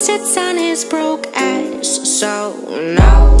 sits on his broke ass So no.